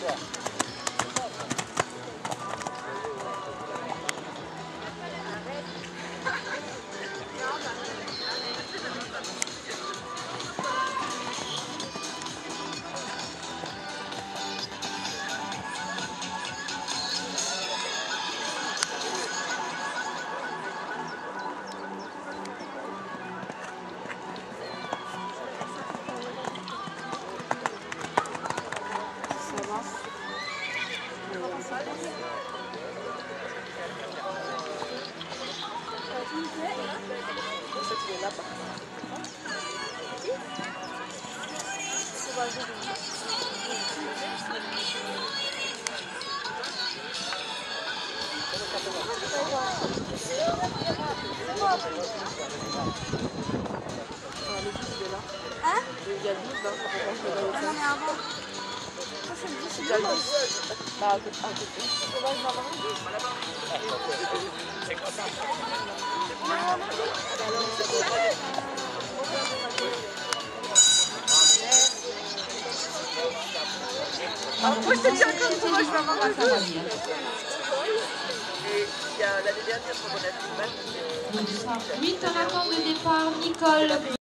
对 Hein? Il y a 12, hein, moi, je un. Et l'année dernière, a le match, 8 en attente de départ, Nicole.